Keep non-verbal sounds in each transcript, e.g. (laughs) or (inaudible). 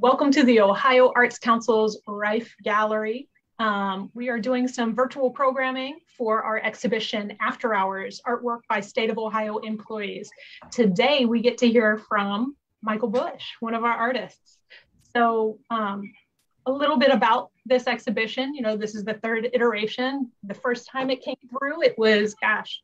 Welcome to the Ohio Arts Council's Riffe Gallery. Um, we are doing some virtual programming for our exhibition After Hours Artwork by State of Ohio Employees. Today we get to hear from Michael Bush, one of our artists. So um, a little bit about this exhibition. You know, this is the third iteration. The first time it came through, it was, gosh,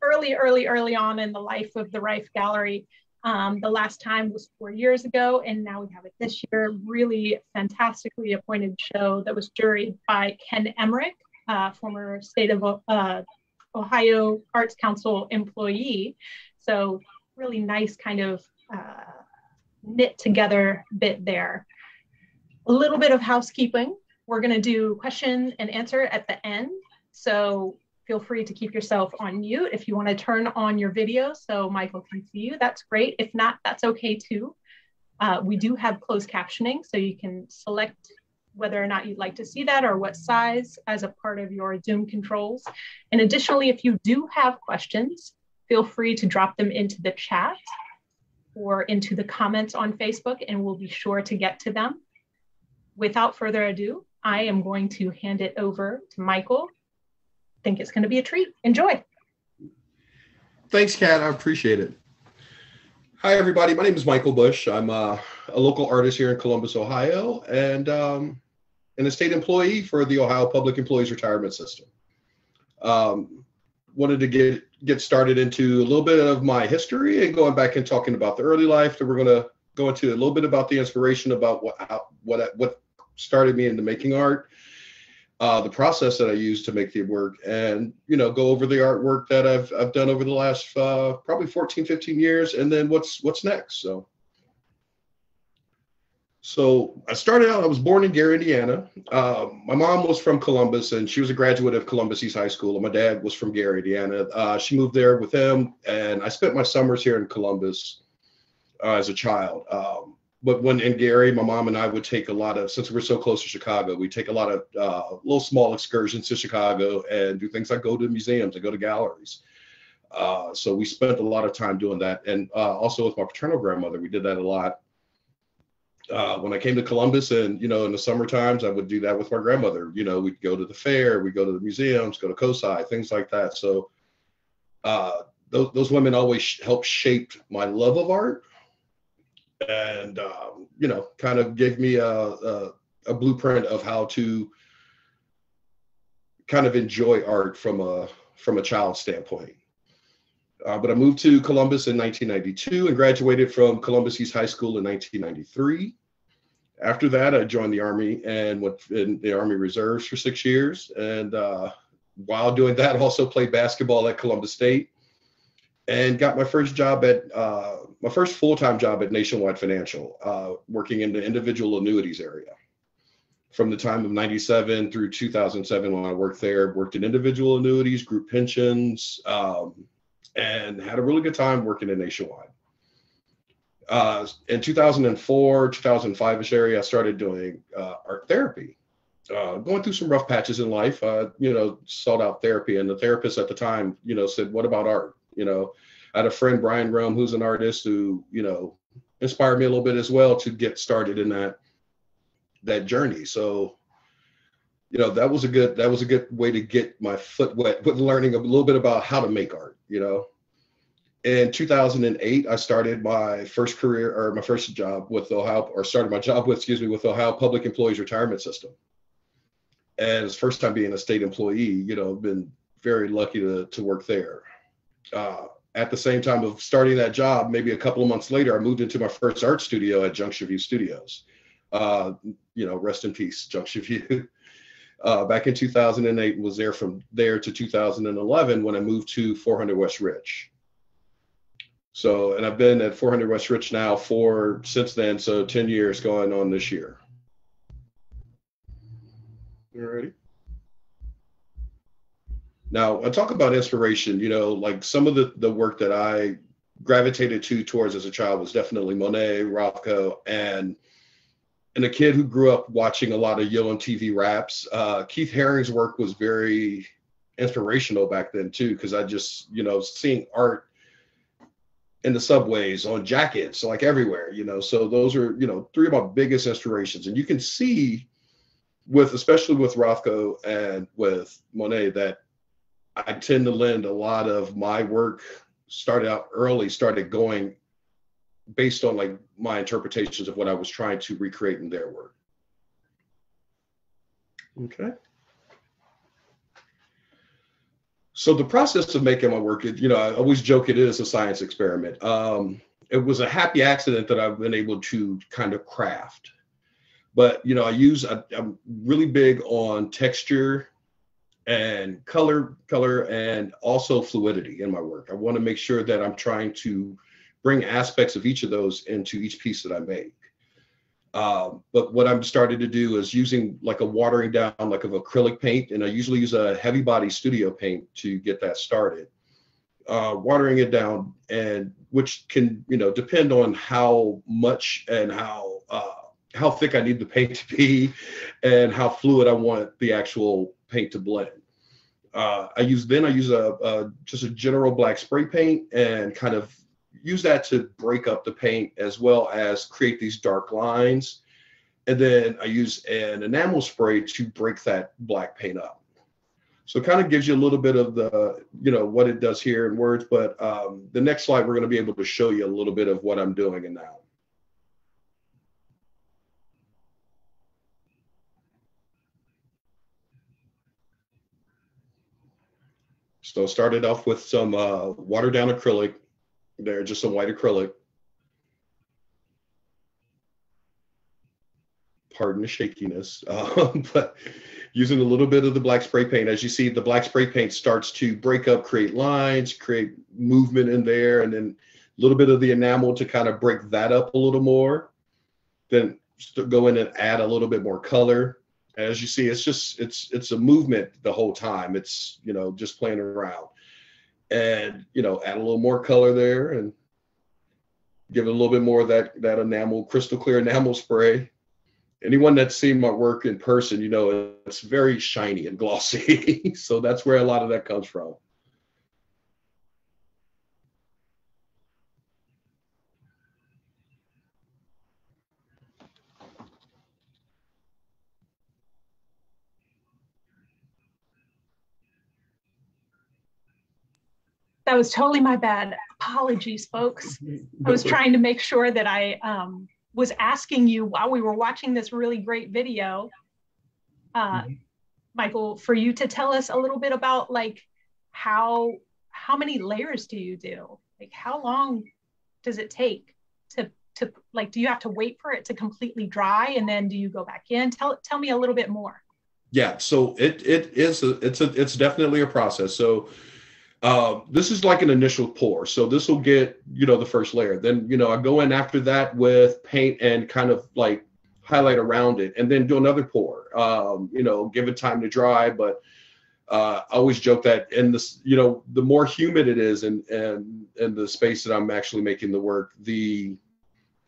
early, early, early on in the life of the Riffe Gallery. Um, the last time was four years ago, and now we have it this year. Really fantastically appointed show that was juried by Ken Emmerich, uh, former state of uh, Ohio Arts Council employee. So, really nice kind of uh, knit together bit there. A little bit of housekeeping. We're going to do question and answer at the end. So feel free to keep yourself on mute. If you want to turn on your video so Michael can see you, that's great. If not, that's okay too. Uh, we do have closed captioning, so you can select whether or not you'd like to see that or what size as a part of your Zoom controls. And additionally, if you do have questions, feel free to drop them into the chat or into the comments on Facebook, and we'll be sure to get to them. Without further ado, I am going to hand it over to Michael. Think it's going to be a treat. Enjoy. Thanks, Kat. I appreciate it. Hi, everybody. My name is Michael Bush. I'm uh, a local artist here in Columbus, Ohio, and um, an estate employee for the Ohio Public Employees Retirement System. Um, wanted to get get started into a little bit of my history and going back and talking about the early life. That we're going to go into a little bit about the inspiration about what how, what what started me into making art, uh, the process that I use to make the work, and you know go over the artwork that I've I've done over the last uh, probably 14, 15 years, and then what's what's next. So. So I started out, I was born in Gary, Indiana. Uh, my mom was from Columbus and she was a graduate of Columbus East High School. And my dad was from Gary, Indiana. Uh, she moved there with him and I spent my summers here in Columbus uh, as a child. Um, but when in Gary, my mom and I would take a lot of, since we're so close to Chicago, we take a lot of uh, little small excursions to Chicago and do things like go to museums I go to galleries. Uh, so we spent a lot of time doing that. And uh, also with my paternal grandmother, we did that a lot uh, when I came to Columbus and, you know, in the summer times, I would do that with my grandmother. You know, we'd go to the fair, we'd go to the museums, go to COSI, things like that. So uh, those, those women always helped shape my love of art and, um, you know, kind of gave me a, a, a blueprint of how to kind of enjoy art from a from a child standpoint. Uh, but I moved to Columbus in 1992 and graduated from Columbus East High School in 1993. After that, I joined the Army and went in the Army Reserves for six years. And uh, while doing that, (laughs) also played basketball at Columbus State and got my first job at uh, my first full-time job at Nationwide Financial, uh, working in the individual annuities area. From the time of 97 through 2007, when I worked there, worked in individual annuities, group pensions, um, and had a really good time working at Nationwide. Uh, in 2004, 2005ish area, I started doing uh, art therapy. Uh, going through some rough patches in life, uh, you know, sought out therapy, and the therapist at the time, you know, said, "What about art?" You know, Had a friend Brian Rome, who's an artist, who you know inspired me a little bit as well to get started in that that journey. So you know that was a good that was a good way to get my foot wet with learning a little bit about how to make art you know. In 2008 i started my first career or my first job with ohio or started my job with excuse me with ohio public employees retirement system. And it's first time being a state employee you know been very lucky to, to work there. Uh, at the same time of starting that job maybe a couple of months later i moved into my first art studio at junction view studios uh, you know rest in peace junction view (laughs) uh, back in 2008 was there from there to 2011 when I moved to 400 West Rich. So, and I've been at 400 West Rich now for since then, so 10 years going on this year. You ready? Now, I talk about inspiration, you know, like some of the, the work that I gravitated to towards as a child was definitely Monet, Rothko, and and a kid who grew up watching a lot of Yo MTV raps. Uh, Keith Haring's work was very inspirational back then too, because I just, you know, seeing art in the subways, on jackets, like everywhere, you know. So those are, you know, three of my biggest inspirations. And you can see with, especially with Rothko and with Monet, that I tend to lend a lot of my work started out early, started going based on like my interpretations of what I was trying to recreate in their work. Okay. So the process of making my work, you know, I always joke it is a science experiment. Um, it was a happy accident that I've been able to kind of craft. But you know, I use I, I'm really big on texture and color, color, and also fluidity in my work. I want to make sure that I'm trying to bring aspects of each of those into each piece that I make. Um, but what I'm starting to do is using like a watering down like of acrylic paint, and I usually use a heavy body studio paint to get that started. Uh, watering it down, and which can you know depend on how much and how uh, how thick I need the paint to be, and how fluid I want the actual paint to blend. Uh, I use then I use a, a just a general black spray paint and kind of use that to break up the paint as well as create these dark lines. And then I use an enamel spray to break that black paint up. So it kind of gives you a little bit of the, you know, what it does here in words. But um, the next slide, we're going to be able to show you a little bit of what I'm doing in now. So started off with some uh, watered down acrylic there, just some white acrylic. Pardon the shakiness, (laughs) um, but using a little bit of the black spray paint. As you see, the black spray paint starts to break up, create lines, create movement in there, and then a little bit of the enamel to kind of break that up a little more. Then go in and add a little bit more color. As you see, it's just it's it's a movement the whole time. It's you know just playing around. And you know add a little more color there and give it a little bit more of that that enamel crystal clear enamel spray. Anyone that's seen my work in person you know it's very shiny and glossy. (laughs) So that's where a lot of that comes from That was totally my bad. Apologies, folks. I was trying to make sure that I um, was asking you while we were watching this really great video, uh. Michael, for you to tell us a little bit about like how how many layers do you do? Like how long does it take to to like do you have to wait for it to completely dry and then do you go back in? Tell tell me a little bit more. Yeah, so it it is a, it's a it's definitely a process. So uh, this is like an initial pour. So this will get, you know, the first layer. Then, you know, I go in after that with paint and kind of like highlight around it and then do another pour, um, you know, give it time to dry. But uh, I always joke that in this, you know, the more humid it is and, and, and the space that I'm actually making the work, the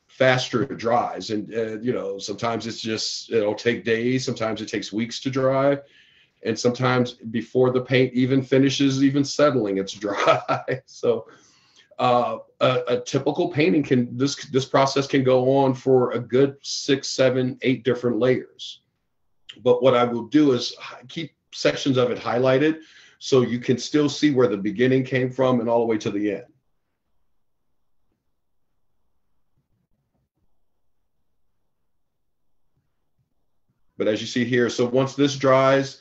faster it dries. And, uh, you know, sometimes it's just, it'll take days. Sometimes it takes weeks to dry and sometimes before the paint even finishes even settling it's (laughs) dry. So uh, a, a, typical painting can this this process can go on for a good six seven eight different layers. But what i will do is keep sections of it highlighted so you can still see where the beginning came from and all the way to the end. But as you see here so once this dries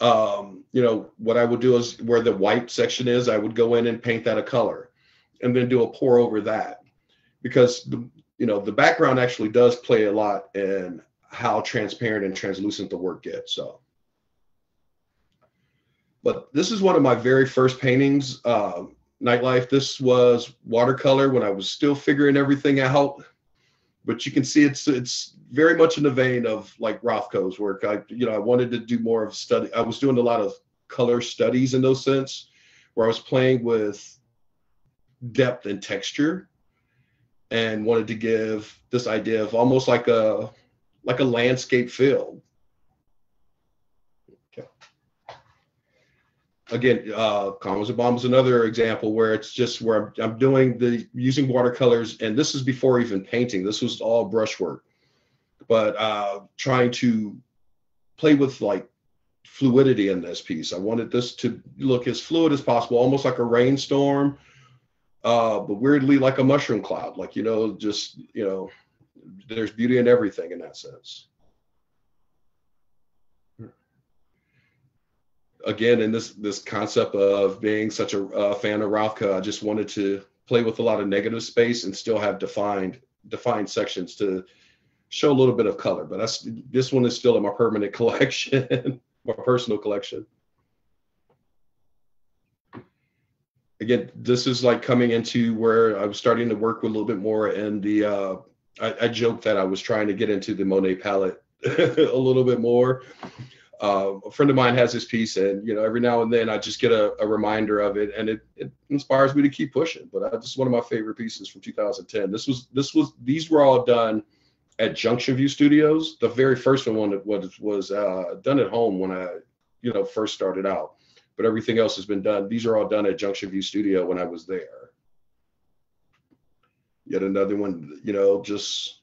um, you know, what I would do is where the white section is, I would go in and paint that a color and then do a pour over that because the, you know, the background actually does play a lot in how transparent and translucent the work gets. So, but this is one of my very first paintings, uh, Nightlife. This was watercolor when I was still figuring everything out but you can see it's it's very much in the vein of like Rothko's work. I you know I wanted to do more of study. I was doing a lot of color studies in those sense, where I was playing with depth and texture, and wanted to give this idea of almost like a like a landscape feel. Again, uh, Commas Bomb is another example where it's just where I'm, I'm doing the using watercolors, and this is before even painting. This was all brushwork, but uh, trying to play with like fluidity in this piece. I wanted this to look as fluid as possible, almost like a rainstorm, uh, but weirdly like a mushroom cloud. Like you know, just you know, there's beauty in everything in that sense. Again in this this concept of being such a, a fan of Rothko, I just wanted to play with a lot of negative space and still have defined defined sections to show a little bit of color. But that's this one is still in my permanent (laughs) collection, my personal collection. Again, this is like coming into where I was starting to work with a little bit more and the uh, I, I joked that I was trying to get into the Monet palette (laughs) a little bit more uh, a friend of mine has this piece and you know every now and then i just get a, a reminder of it and it, it, inspires me to keep pushing. But I, this is one of my favorite pieces from 2010 this was this was these were all done at junction view studios. The very first one that was was uh, done at home when i you know first started out. But everything else has been done. These are all done at junction view studio when i was there. Yet another one you know just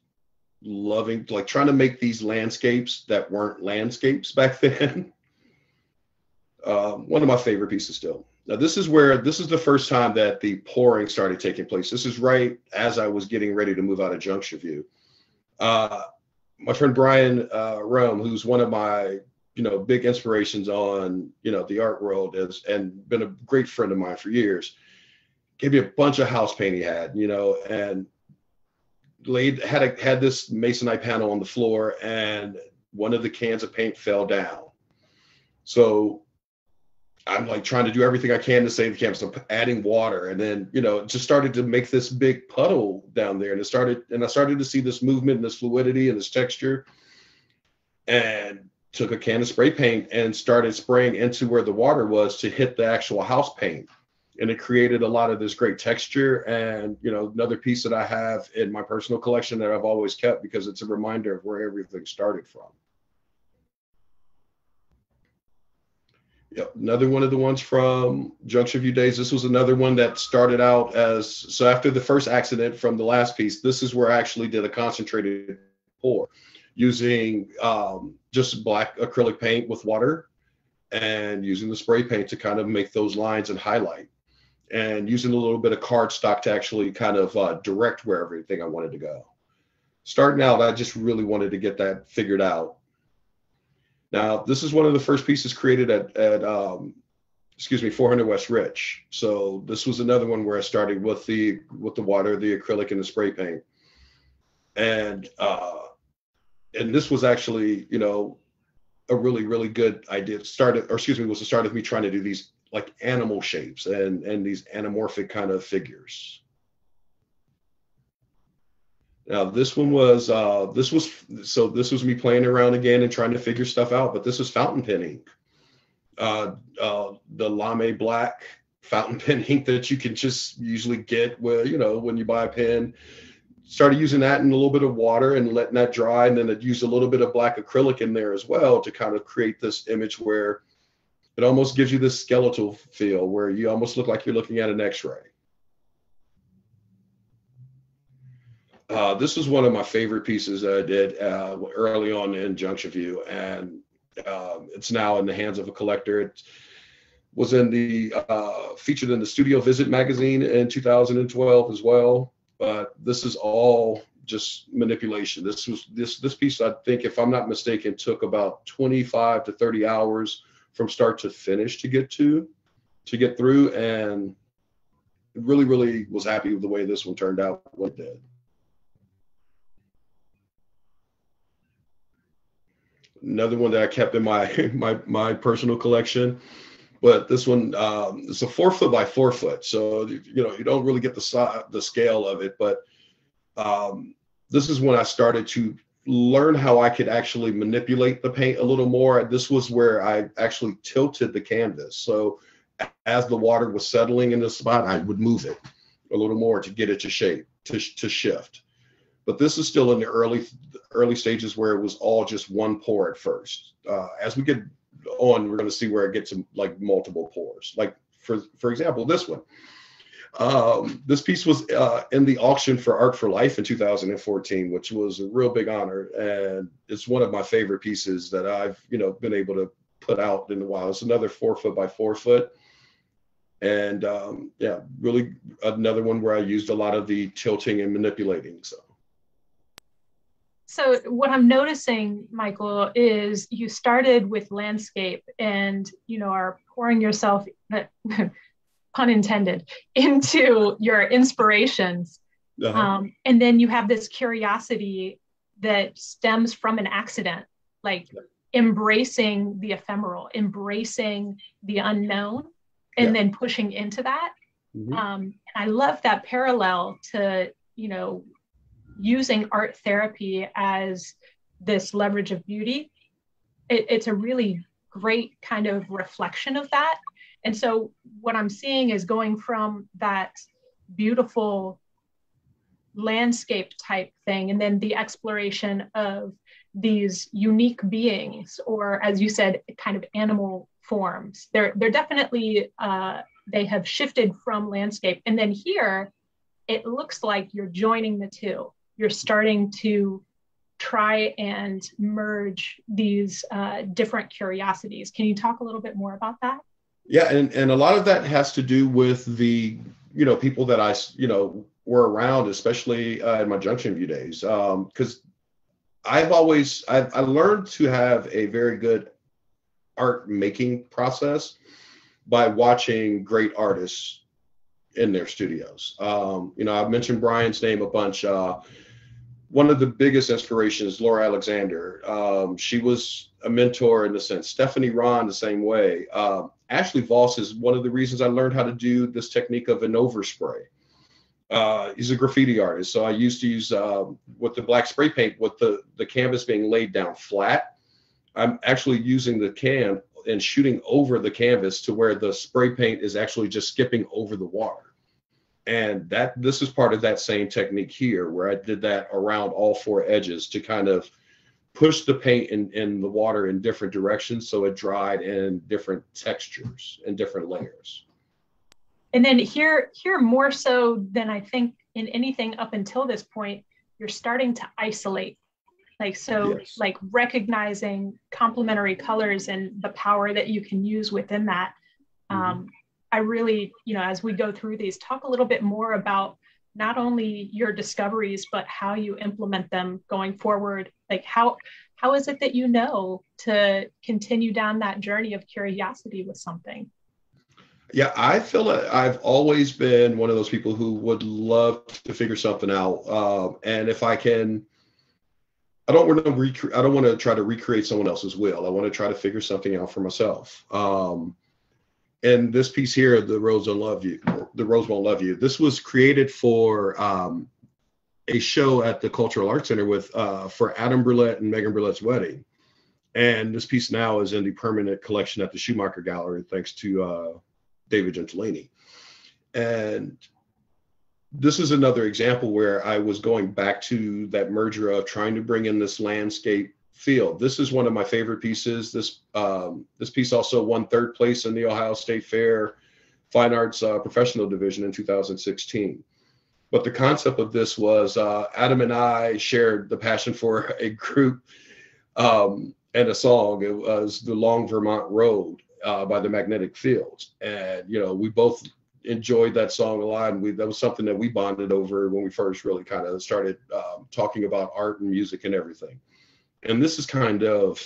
loving like trying to make these landscapes that weren't landscapes back (laughs) then. um, one of my favorite pieces still. Now this is where this is the first time that the pouring started taking place. This is right as I was getting ready to move out of Junction View. Uh, my friend Brian uh, Rome, who's one of my you know big inspirations on you know the art world, is and been a great friend of mine for years. Gave me a bunch of house paint he had, you know, and laid had a, had this masonite panel on the floor and one of the cans of paint fell down. So i'm like trying to do everything i can to save the canvas so adding water. And then you know just started to make this big puddle down there and it started and i started to see this movement and this fluidity and this texture and took a can of spray paint and started spraying into where the water was to hit the actual house paint and it created a lot of this great texture and you know another piece that i have in my personal collection that i've always kept because it's a reminder of where everything started from Yep, another one of the ones from Junction View Days. This was another one that started out as so after the first accident from the last piece. This is where I actually did a concentrated pour using um, just black acrylic paint with water and using the spray paint to kind of make those lines and highlight and using a little bit of cardstock to actually kind of uh, direct where everything I wanted to go. Starting out, I just really wanted to get that figured out. Now, this is one of the first pieces created at, at um, excuse me, 400 West Rich. So this was another one where I started with the with the water, the acrylic, and the spray paint. And uh, and this was actually, you know, a really really good idea. Started, or excuse me, was the start of me trying to do these like animal shapes and and these anamorphic kind of figures. Now this one was uh, this was so this was me playing around again and trying to figure stuff out, but this was fountain pen ink. Uh, uh, the lame black fountain (laughs) pen ink that you can just usually get where you know when you buy a pen. Started using that in a little bit of water and letting that dry, and then it used a little bit of black acrylic in there as well to kind of create this image where it almost gives you this skeletal feel where you almost look like you're looking at an x-ray. Uh, this was one of my favorite pieces that I did uh, early on in Junction View, and uh, it's now in the hands of a collector. It was in the uh, featured in the Studio Visit magazine in 2012 as well. But this is all just manipulation. This was this this piece. I think, if I'm not mistaken, took about 25 to 30 hours from start to finish to get to to get through. And really really was happy with the way this one turned out what did. Another one that i kept in my (laughs) my my personal collection but this one um, it's a four foot by four foot. So you know you don't really get the size, the scale of it but um, this is when i started to learn how I could actually manipulate the paint a little more. This was where I actually tilted the canvas. So as the water was settling in the spot, I would move it a little more to get it to shape, to, to shift. But this is still in the early early stages where it was all just one pour at first. Uh, as we get on, we're going to see where it gets like multiple pours. Like for for example, this one. Um, this piece was uh, in the auction for Art for Life in 2014, which was a real big honor, and it's one of my favorite pieces that I've you know been able to put out in a while. It's another four foot by four foot, and um, yeah, really another one where I used a lot of the tilting and manipulating. So. So what I'm noticing, Michael, is you started with landscape and you know are pouring yourself (laughs) pun intended, (laughs) into your inspirations. Uh-huh. Um, and then you have this curiosity that stems from an accident, like embracing the ephemeral, embracing the unknown, and yeah. then pushing into that. Mm-hmm. Um, and I love that parallel to, you know, using art therapy as this leverage of beauty. It, it's a really great kind of reflection of that and so what I'm seeing is going from that beautiful landscape type thing and then the exploration of these unique beings or as you said kind of animal forms. They're they're definitely uh, they have shifted from landscape. And then here it looks like you're joining the two. You're starting to try and merge these uh, different curiosities. Can you talk a little bit more about that yeah, and, and a lot of that has to do with the, you know, people that I, you know, were around, especially uh, in my Junction View days. Because um, I've always, I've, I learned to have a very good art making process by watching great artists in their studios. Um, you know, I've mentioned Brian's name a bunch. Uh, one of the biggest inspirations, Laura Alexander. Um, she was a mentor in the sense. Stephanie Ron, the same way. Um, Ashley Voss is one of the reasons I learned how to do this technique of an overspray. Uh, he's a graffiti artist, so I used to use uh, with the black spray paint with the the canvas being laid down flat. I'm actually using the can and shooting over the canvas to where the spray paint is actually just skipping over the water. And that this is part of that same technique here, where I did that around all four edges to kind of push the paint in, in the water in different directions so it dried in different textures and different layers. And then here, here more so than I think in anything up until this point, you're starting to isolate. Like so, yes. like recognizing complementary colors and the power that you can use within that. Um, I really, you know, as we go through these, talk a little bit more about not only your discoveries but how you implement them going forward. Like how how is it that you know to continue down that journey of curiosity with something? Yeah i feel like i've always been one of those people who would love to figure something out. Um, and if i can i don't want to i don't want to try to recreate someone else's will. I want to try to figure something out for myself. Um, and this piece here, the rose won't love you, the rose won't love you. This was created for um, a show at the Cultural Arts Center with uh, for Adam Brouillette and Megan Brouillette's wedding. And this piece now is in the permanent collection at the Schumacher Gallery, thanks to uh, David Gentilini. And this is another example where I was going back to that merger of trying to bring in this landscape field. This is one of my favorite pieces. This um, this piece also won third place in the Ohio State Fair Fine Arts uh, Professional Division in 2016. But the concept of this was uh, Adam and I shared the passion for (laughs) a group um, and a song. It was the Long Vermont Road uh, by the Magnetic Fields, and you know we both enjoyed that song a lot, and we that was something that we bonded over when we first really kind of started um, talking about art and music and everything and this is kind of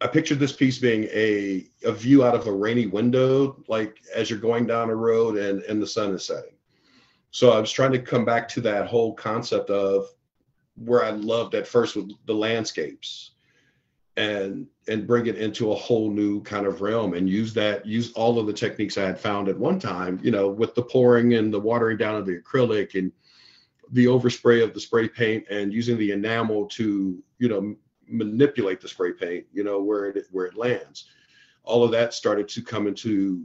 I pictured this piece being a a view out of a rainy window, like as you're going down a road and and the sun is setting. So I was trying to come back to that whole concept of where I loved at first with the landscapes and and bring it into a whole new kind of realm and use that use all of the techniques I had found at one time, you know, with the pouring and the watering down of the acrylic and the overspray of the spray paint and using the enamel to you know manipulate the spray paint you know where it where it lands all of that started to come into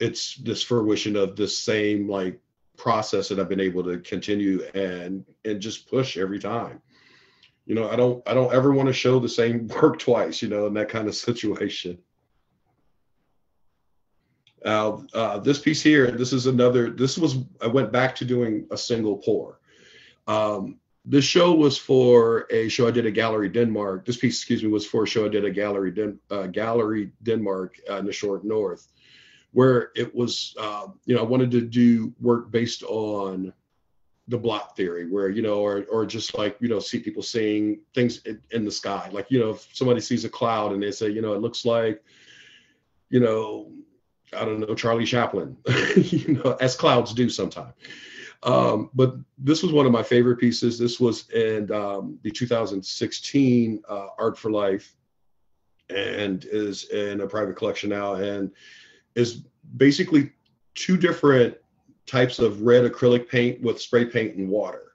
its this fruition of the same like process that I've been able to continue and and just push every time. you know, I don't I don't ever want to show the same (laughs) work twice, you know, in that kind of situation. Uh, uh, this piece here, this is another, this was, I went back to doing a single pour. Um, this show was for a show I did at Gallery Denmark. This piece, excuse me, was for a show I did at Gallery, Den, uh, Gallery Denmark uh, in the short north, where it was, uh, you know, I wanted to do work based on the block theory, where you know, or or just like you know, see people seeing things in, in the sky, like you know, if somebody sees a cloud and they say, you know, it looks like, you know, I don't know, Charlie Chaplin, (laughs) you know, as clouds do sometimes. Um, but this was one of my favorite pieces. This was in um, the 2016 uh, Art for Life and is in a private collection now and is basically two different types of red acrylic paint with spray paint and water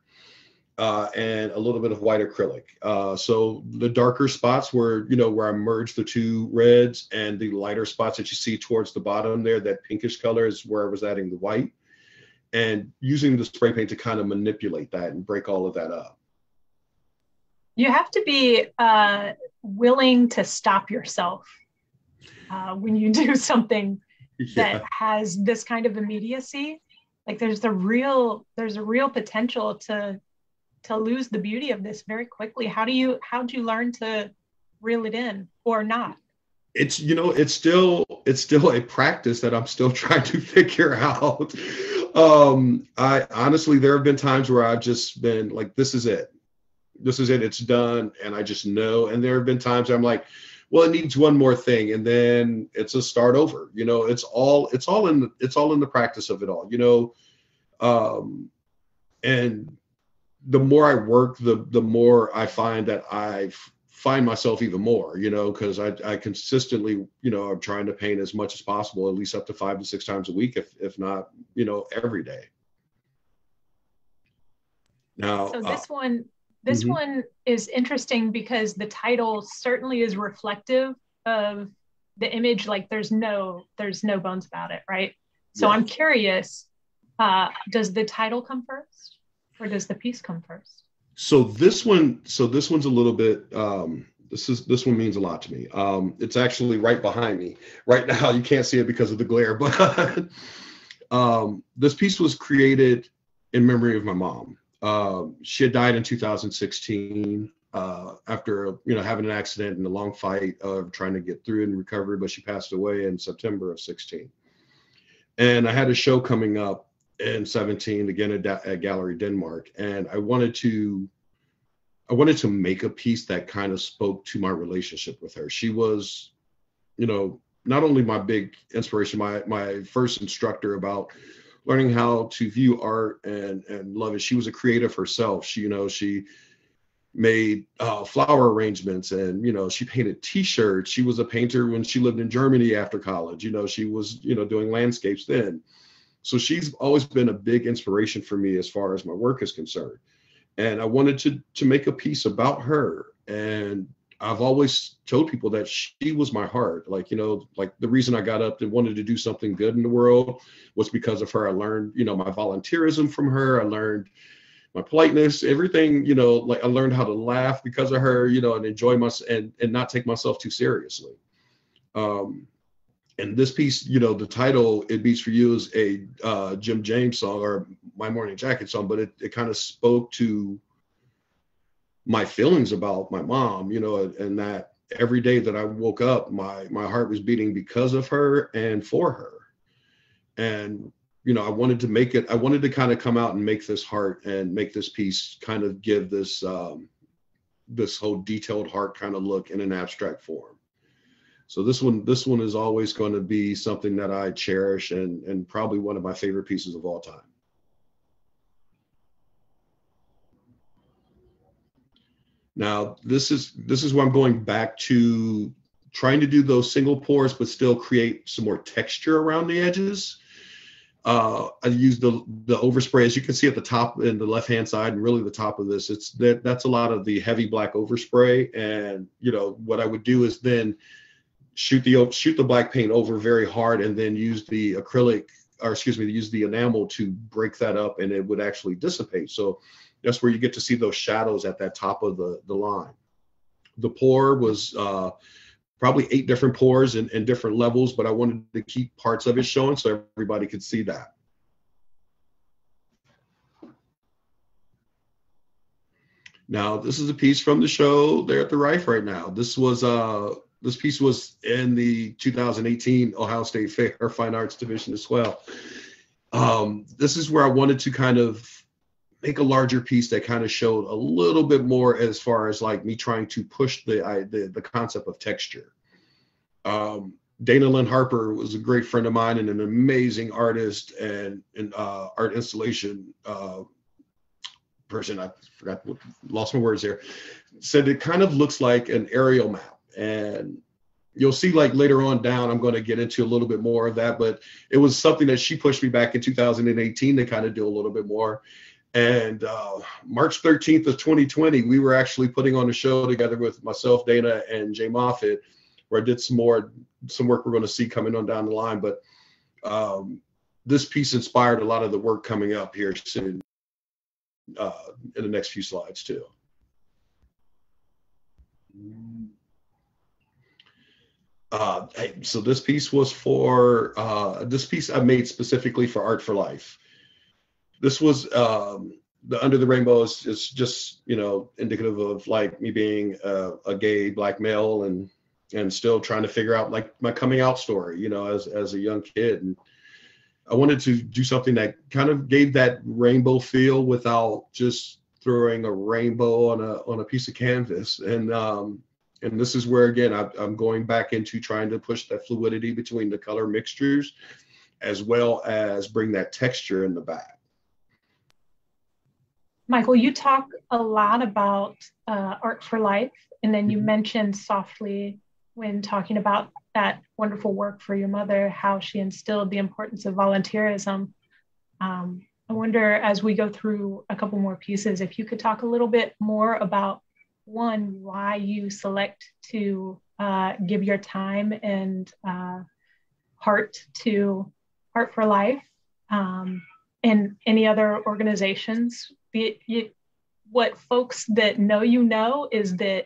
uh, and a little bit of white acrylic. Uh, so the darker spots where, you know, where I merged the two reds and the lighter spots that you see towards the bottom there, that pinkish color is where I was adding the white and using the spray paint to kind of manipulate that and break all of that up. You have to be uh, willing to stop yourself uh, when you (laughs) do something yeah. that has this kind of immediacy. Like there's the real, there's a real potential to to lose the beauty of this very quickly. How do you how do you learn to reel it in or not? It's you know it's still it's still a practice that i'm still (laughs) trying to figure out. Um i honestly there have been times where i've just been like this is it. This is it. It's done. And i just know. And there have been times i'm like well it needs one more thing. And then it's a start over. You know it's all it's all in the, it's all in the practice of it all you know? Um and the more I work, the the more I find that I find myself even more, you know, because I, I consistently, you know, I'm trying to paint as much as possible, at least up to five to six times a week, if if not, you know, every day. Now, so this uh, one, this mm-hmm. one is interesting because the title certainly is reflective of the image. Like, there's no, there's no bones about it, right? So yeah. I'm curious, uh, does the title come first? Or does the piece come first? So this one, so this one's a little bit. Um, this is this one means a lot to me. Um, it's actually right behind me right now. (laughs) You can't see it because of the glare, but (laughs) um, this piece was created in memory of my mom. Um, she had died in 2016 uh, after you know having an accident and a long fight of trying to get through and recovery, but she passed away in September of 16. And I had a show coming up and 17 again at, at Gallery Denmark, and I wanted to I wanted to make a piece that kind of spoke to my relationship with her. She was, you know, not only my big inspiration, my my first instructor about learning how to view art and and love it. She was a creative herself. She, you know, she made uh, flower arrangements and you know she painted t-shirts she was a painter when she lived in germany after college you know she was you know doing landscapes then so she's always been a big inspiration for me as far as my work is concerned. And I wanted to to make a piece about her. And I've always told people that she was my heart. Like, you know, like the reason I got up and wanted to do something good in the world was because of her. I learned, you know, my volunteerism from her. I learned my politeness, everything, you know, like I learned how to laugh because of her, you know, and enjoy myself and, and not take myself too seriously. Um, and this piece, you know, the title "It Beats for You" is a uh, Jim James song or My Morning Jacket song, but it, it kind of spoke to my feelings about my mom, you know, and that every day that I woke up, my my heart was beating because of her and for her, and you know, I wanted to make it. I wanted to kind of come out and make this heart and make this piece kind of give this um, this whole detailed heart kind of look in an abstract form. So this one, this one is always going to be something that I cherish and and probably one of my favorite pieces of all time. Now this is this is where I'm going back to trying to do those single pours, but still create some more texture around the edges. Uh, I use the the overspray as you can see at the top in the left hand side and really the top of this. It's that that's a lot of the heavy black overspray, and you know what I would do is then shoot the shoot the black paint over very hard and then use the acrylic or excuse me use the enamel to break that up and it would actually dissipate so That's where you get to see those shadows at that top of the, the line. The pour was uh, probably eight different pours and, in different levels, but I wanted to keep parts of it showing so everybody could see that. Now, this is a piece from the show there at the Riffe right now. This was uh this piece was in the 2018 Ohio State Fair (laughs) Fine Arts Division as well. Um, this is where I wanted to kind of make a larger piece that kind of showed a little bit more as far as like me trying to push the I, the, the concept of texture. Um, Dana Lynn Harper was a great friend of mine and an amazing artist and, and uh, art installation uh, person. I forgot, lost my words here. Said it kind of looks like an aerial map, and you'll see like later on down. I'm going to get into a little bit more of that, but it was something that she pushed me back in 2018 to kind of do a little bit more. And uh, March 13th of 2020, we were actually putting on a show together with myself, Dana, and Jay Moffitt, where I did some more some work we're going to see coming on down the line. But um, this piece inspired a lot of the work coming up here soon uh, in the next few slides too. Uh, so this piece was for uh, this piece I made specifically for Art for Life. This was um, the Under the Rainbow is, is just you know indicative of like me being a, a gay black male and and still trying to figure out like my coming out story, you know, as as a young kid and I wanted to do something that kind of gave that rainbow feel without just throwing a rainbow on a on a piece of canvas. And um, and this is where again I, I'm going back into trying to push that fluidity between the color mixtures, as well as bring that texture in the back. Michael, you talk a lot about uh, art for life, and then you mm-hmm. mentioned softly when talking about that wonderful work for your mother, how she instilled the importance of volunteerism. Um, I wonder, as we go through a couple more pieces, if you could talk a little bit more about one, why you select to uh, give your time and uh, heart to Art for Life um, and any other organizations. what folks that know you know is that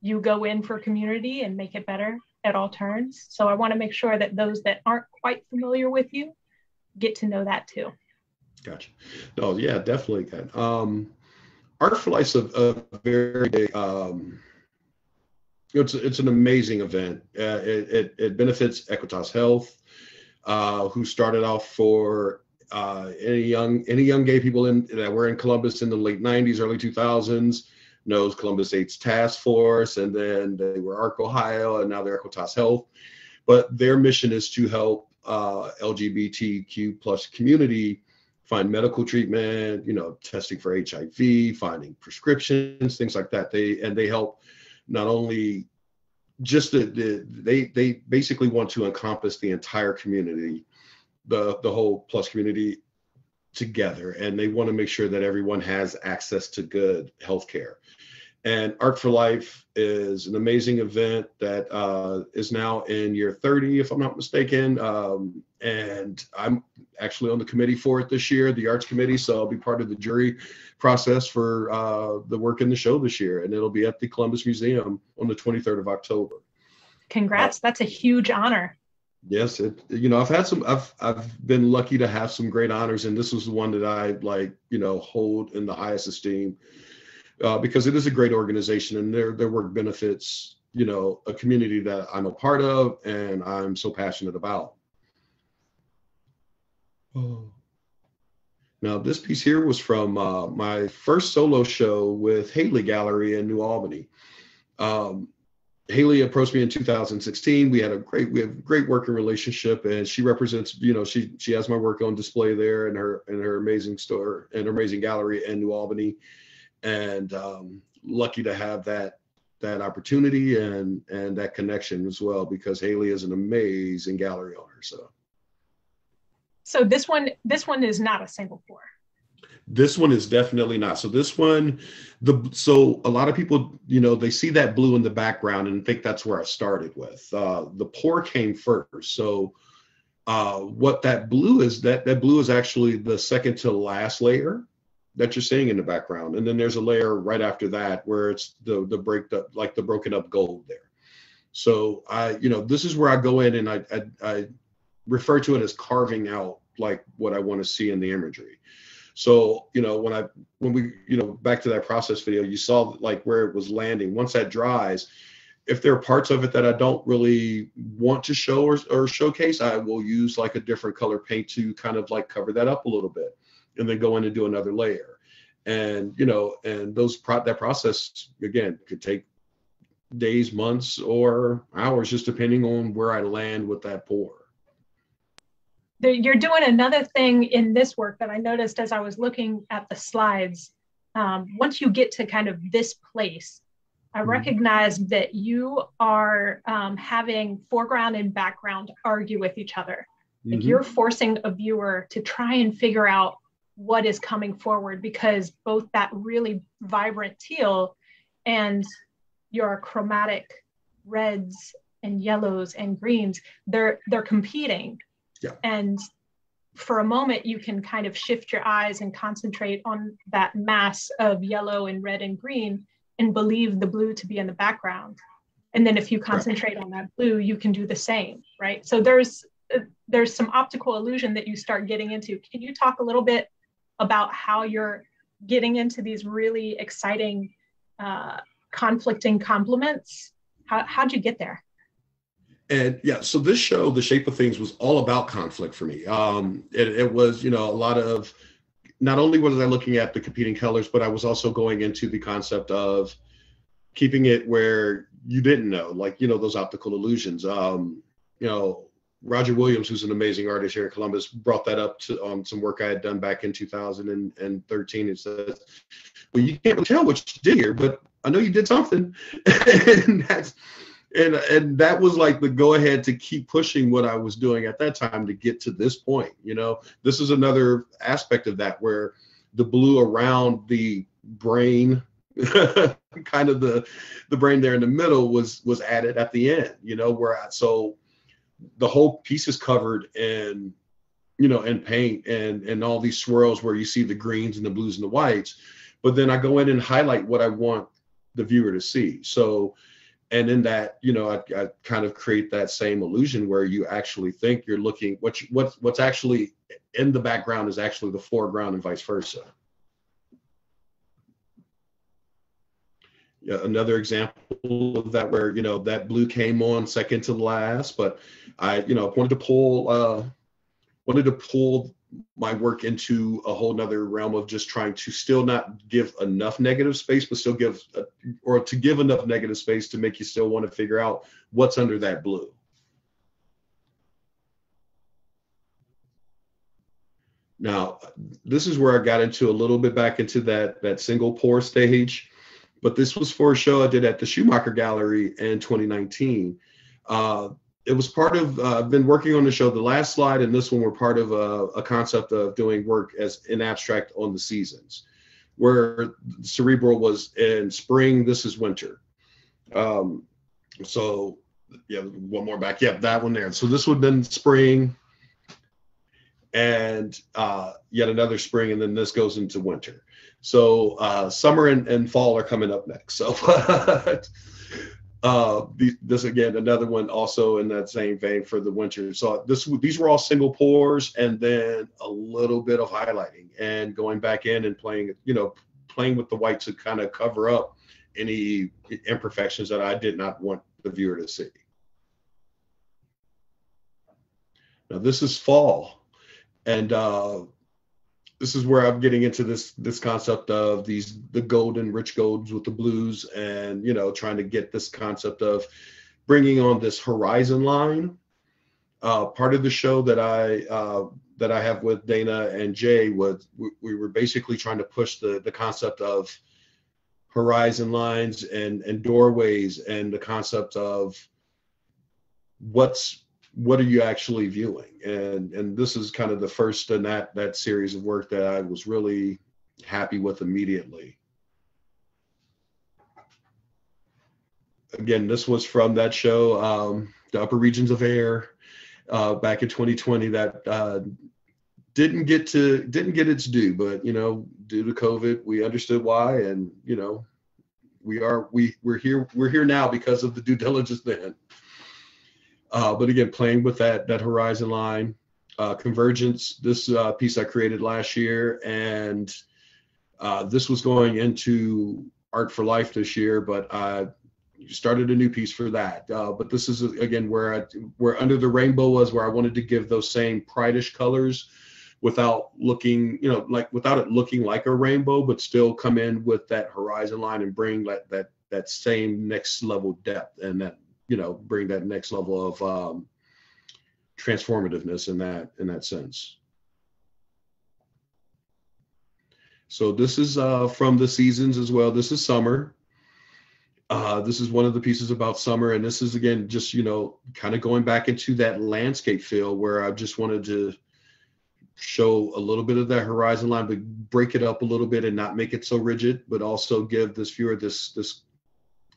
you go in for community and make it better at all turns. So I want to make sure that those that aren't quite familiar with you get to know that too. Gotcha. No, yeah, definitely. Good. Um, Art for Life's a, a very big, um, it's, it's an amazing event. Uh, it, it, it, benefits Equitas Health, uh, who started off for uh, any young any young gay people in that were in Columbus in the late 90s, early 2000s knows Columbus AIDS Task Force, and then they were ARC Ohio, and now they're Equitas Health. But their mission is to help uh, LGBTQ plus community find medical treatment, you know, testing for HIV, finding prescriptions, things like that. They and they help not only just the, the they they basically want to encompass the entire community, the the whole plus community together and they want to make sure that everyone has access to good health care. And Art for Life is an amazing event that uh, is now in year 30, if I'm not mistaken. Um, and I'm actually on the committee for it this year, the Arts Committee. So I'll be part of the jury process for uh, the work in the show this year. And it'll be at the Columbus Museum on the 23rd of October. Congrats. Uh, That's a huge honor. Yes, it you know I've had some I've I've been lucky to have some great honors and this was the one that I like you know hold in the highest esteem uh, because it is a great organization and their their work benefits you know a community that I'm a part of and I'm so passionate about. Oh. Now this piece here was from uh, my first solo show with Haley Gallery in New Albany. Um, Haley approached me in 2016. We had a great we have a great working relationship, and she represents you know she she has my work on display there in her in her amazing store and her amazing gallery in New Albany, and um, lucky to have that that opportunity and and that connection as well because Haley is an amazing gallery owner. So. So this one this one is not a single pour. This one is definitely not. So this one, the so a lot of people, you know, they see that blue in the background and think that's where I started with. Uh, the pour came first. So uh, what that blue is, that that blue is actually the second to last layer. That you're seeing in the background. And then there's a layer right after that where it's the the break up like the broken up gold there. So I, you know, this is where I go in and I I, I refer to it as carving out like what I want to see in the imagery. So, you know, when I when we, you know, back to that process video, you saw like where it was landing. Once that dries, if there are parts of it that I don't really want to show or, or showcase, I will use like a different color paint to kind of like cover that up a little bit and then go in and do another layer. And, you know, and those pro- that process again could take days, months, or hours, just depending on where I land with that pour. You're doing another thing in this work that I noticed as I was looking at the slides. Um, once you get to kind of this place, I mm-hmm. recognize that you are um, having foreground and background argue with each other. Like mm-hmm. you're forcing a viewer to try and figure out what is coming forward because both that really vibrant teal and your chromatic reds and yellows and greens they're they're competing yeah. and for a moment you can kind of shift your eyes and concentrate on that mass of yellow and red and green and believe the blue to be in the background and then if you concentrate right. on that blue you can do the same right so there's uh, there's some optical illusion that you start getting into can you talk a little bit about how you're getting into these really exciting uh, conflicting complements. How, how'd you get there? And yeah, so this show, The Shape of Things, was all about conflict for me. Um, it, it was, you know, a lot of, not only was I looking at the competing colors, but I was also going into the concept of keeping it where you didn't know, like, you know, those optical illusions. Um, you know, Roger Williams, who's an amazing artist here in Columbus, brought that up to um, some work I had done back in 2013. It says, "Well, you can't really tell what you did here, but I know you did something," (laughs) and that's and and that was like the go ahead to keep pushing what I was doing at that time to get to this point. You know, this is another aspect of that where the blue around the brain (laughs) kind of the the brain there in the middle was was added at the end you know where I, so the whole piece is covered in you know in paint and and all these swirls where you see the greens and the blues and the whites. But then i go in and highlight what i want the viewer to see. So and in that you know I, I kind of create that same illusion where you actually think you're looking what you, what's what's actually in the background is actually the foreground and vice versa another example of that where you know that blue came on second to last but i you know wanted to pull uh wanted to pull my work into a whole nother realm of just trying to still not give enough negative space but still give uh, or to give enough negative space to make you still want to figure out what's under that blue. Now this is where i got into a little bit back into that that single pour stage but this was for a show I did at the Schumacher Gallery in 2019. Uh, it was part of, uh, I've been working on the show. The last slide and this one were part of a, a concept of doing work as in abstract on the seasons, where cerebral was in spring, this is winter. Um, so, yeah, one more back. Yeah, that one there. So this would have been spring and uh, yet another spring, and then this goes into winter. So uh, summer and, and, fall are coming up next. So (laughs) uh, this again, another one also in that same vein for the winter. So this these were all single pours and then a little bit of highlighting and going back in and playing, you know, playing with the white to kind of cover up any imperfections that I did not want the viewer to see. Now this is fall and uh, this is where I'm getting into this this concept of these the golden rich golds with the blues, and you know trying to get this concept of bringing on this horizon line. Uh, part of the show that I uh, that I have with Dana and Jay was we, we were basically trying to push the the concept of horizon lines and and doorways and the concept of what's what are you actually viewing? And and this is kind of the first in that that series of work that I was really happy with immediately. Again, this was from that show, um, the Upper Regions of Air, uh, back in 2020. That uh, didn't get to didn't get its due, but you know, due to COVID, we understood why, and you know, we are we we're here we're here now because of the due diligence then. Uh, but again, playing with that that horizon line, uh, convergence. This uh, piece I created last year, and uh, this was going into Art for Life this year, but I started a new piece for that. Uh, but this is again where I where Under the Rainbow was, where I wanted to give those same prideish colors without looking, you know, like without it looking like a rainbow, but still come in with that horizon line and bring that that that same next level depth and that you know bring that next level of um, transformativeness in that in that sense. So this is uh, from the seasons as well. This is summer. Uh, this is one of the pieces about summer, and this is again just you know kind of going back into that landscape feel where I just wanted to show a little bit of that horizon line, but break it up a little bit and not make it so rigid, but also give this viewer this this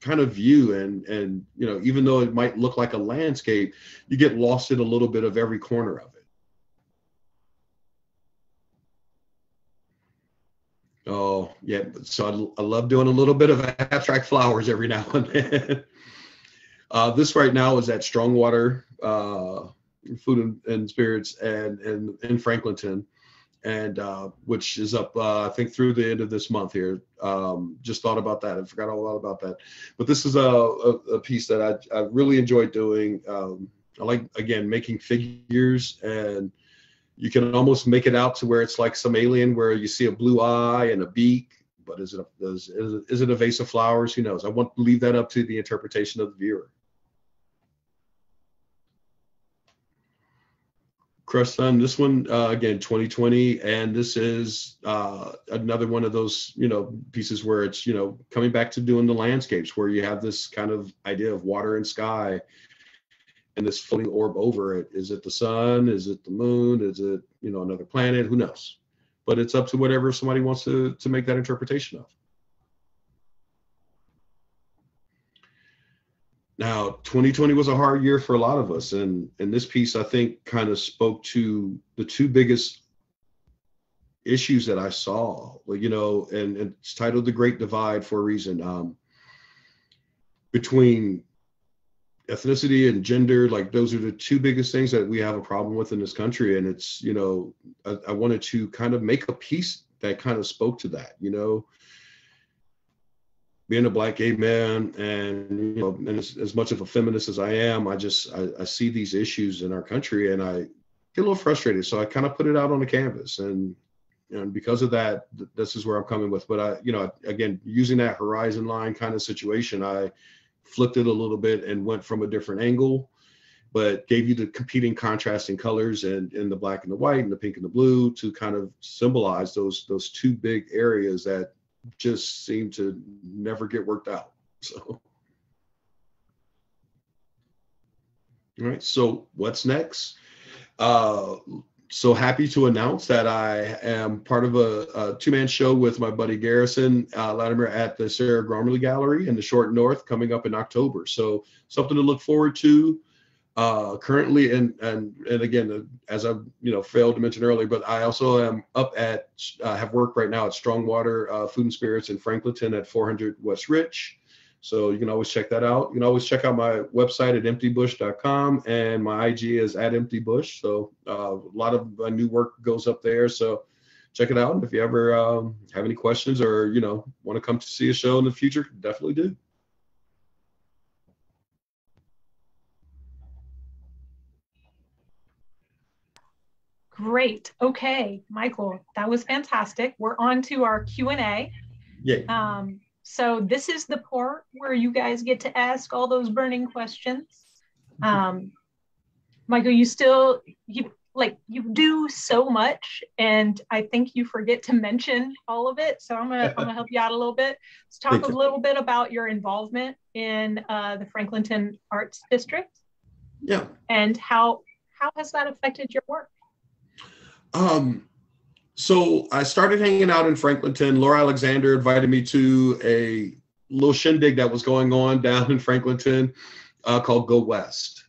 kind of view and and you know even though it might look like a landscape, you get lost in a little bit of every corner of it. Oh yeah, so I, I love doing a little bit of abstract flowers every now and then. (laughs) Uh, this right now is at Strongwater uh, Food and, and Spirits and, and in Franklinton, and uh, which is up uh, I think through the end of this month here. Um, just thought about that. I forgot a lot about that. But this is a, a, a piece that I, I really enjoyed doing. Um, I like again making figures and you can almost make it out to where it's like some alien where you see a blue eye and a beak but is it a, is, is it a vase of flowers who knows i want to leave that up to the interpretation of the viewer Crushed Sun. This one uh, again, 2020, and this is uh, another one of those you know pieces where it's you know coming back to doing the landscapes where you have this kind of idea of water and sky, and this floating orb over it. Is it the sun? Is it the moon? Is it you know another planet? Who knows? But it's up to whatever somebody wants to to make that interpretation of. Now, 2020 was a hard year for a lot of us, and and this piece I think kind of spoke to the two biggest issues that I saw. You know, and, and it's titled "The Great Divide" for a reason. Um, between ethnicity and gender, like those are the two biggest things that we have a problem with in this country, and it's you know I, I wanted to kind of make a piece that kind of spoke to that. You know, being a black gay man and you know and as, as much of a feminist as i am i just I, I, see these issues in our country and i get a little frustrated. So i kind of put it out on the canvas and and because of that th- this is where i'm coming with. But i you know again using that horizon line kind of situation i flipped it a little bit and went from a different angle but gave you the competing contrasting colors and in the black and the white and the pink and the blue to kind of symbolize those those two big areas that just seem to never get worked out. So, all right. So, what's next? Uh, so happy to announce that I am part of a, a two-man show with my buddy Garrison uh, Latimer at the Sarah Gormley Gallery in the Short North coming up in October. So something to look forward to uh, currently and and and again as i you know failed to mention earlier but i also am up at uh, have work right now at strongwater uh, food and spirits in franklinton at 400 west rich so you can always check that out. You can always check out my website at emptybush.com and my ig is at emptybush. So uh, a lot of new work goes up there. So check it out. And if you ever um, have any questions or you know want to come to see a show in the future definitely do Great. Okay, Michael, that was fantastic. We're on to our Q&A. Yeah. Um, so this is the part where you guys get to ask all those burning questions. Um, Michael, you still, you like, you do so much and I think you forget to mention all of it. So I'm gonna, I'm gonna help you out a little bit. Let's talk Thank a little you. bit about your involvement in uh, the Franklinton Arts District. Yeah. And how, how has that affected your work? Um, so I started hanging out in Franklinton. Laura Alexander invited me to a little shindig that was going on (laughs) down in Franklinton uh, called Go West.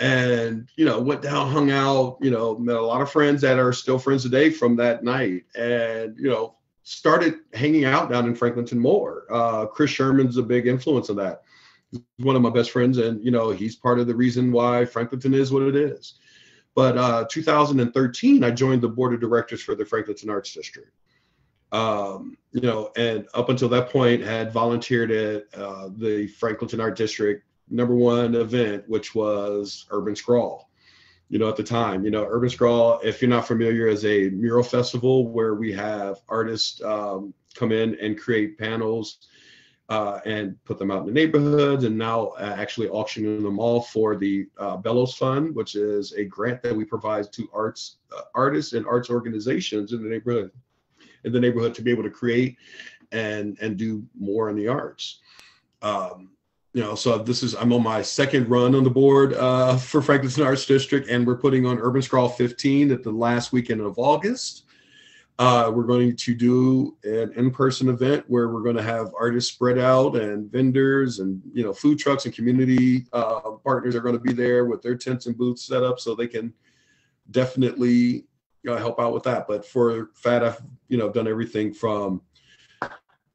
and you know went down hung out you know met a lot of friends that are still friends today from that night and you know started hanging out down in franklinton more uh, chris sherman's a big influence of that he's one of my best friends and you know he's part of the reason why franklinton is what it is but uh, 2013 i joined the board of directors for the franklinton arts district um, you know and up until that point had volunteered at uh, the franklinton art district number one event, which was Urban Scrawl. You know, at the time, you know, Urban Scrawl, if you're not familiar, is a mural festival where we have artists um, come in and create panels uh, and put them out in the neighborhoods and now uh, actually auctioning them all for the uh, Bellows Fund, which is a grant that we provide to arts uh, artists and arts organizations in the neighborhood in the neighborhood to be able to create and and do more in the arts. Um, you know, so this is I'm on my second run on the board uh, for Franklinton Arts District, and we're putting on Urban Scrawl 15 at the last weekend of August. Uh, we're going to do an in-person event where we're going to have artists spread out and vendors and you know food trucks and community uh, partners are going to be there with their tents and booths set up so they can definitely you know, help out with that. But for FAD, I've you know done everything from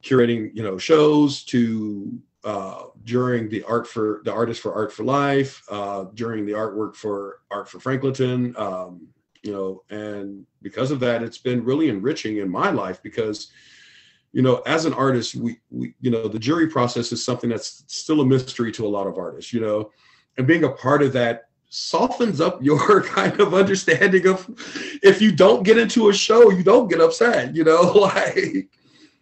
curating you know shows to uh, during the art for the artist for art for life uh, during the artwork for art for franklinton um, you know and because of that it's been really enriching in my life because you know as an artist we, we you know the jury process is something that's still a mystery to a lot of artists you know? And being a part of that softens up (laughs) your kind of understanding of if you don't get into a show you don't get upset you know? (laughs) Like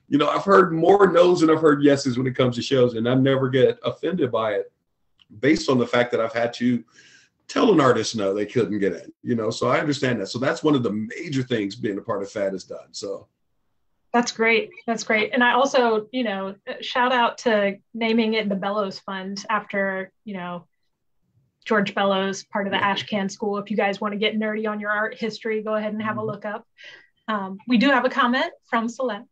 you know, I've heard more no's than I've heard yeses when it comes to shows, and I never get offended by it based on the fact that I've had to tell an artist no they couldn't get in. You know, so I understand that. So that's one of the major things being a part of FAD has done. So that's great. That's great. And I also, you know, shout out to naming it the Bellows Fund after, you know, George Bellows, part of the Ashcan School. If you guys want to get nerdy on your art history, go ahead and have a mm-hmm. look up. Um, we do have a comment from Celeste.